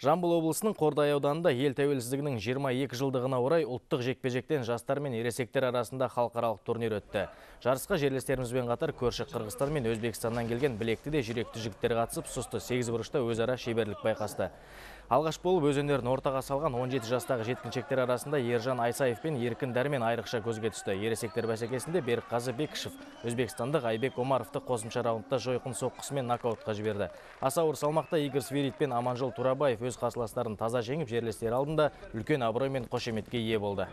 Жамбыл облысының Қордай ауданында ел тәуелсіздігінің 22 жылдығына орай ұлттық жекпе-жектен жастар мен ересектер арасында халықаралық турнир өтті. Жарысқа жерлестерімізбен қатар көрші Қырғызстан мен Өзбекстаннан келген білекті де жүректі жігіттер қатысып, сұсты 8 бұрышта өзара шеберлік байқасты. Алғаш болып өз өнерін ортаға салған 17 жастағы жеткіншектер арасында Ержан Айсаев пен Еркін Дәрмен айрықша көзге түсті. Ересектер бәсекесінде Берікқазы Бекішев Өзбекстандық Айбек Омаровты қосымша раундта жойқын соққысымен нокаутқа жіберді. Аса ауыр салмақта Игорь Свирит пен Аманжол Турабаев өз қарсыластарын таза жеңіп, жерлестері алдында үлкен абырой мен қошеметке ие болды.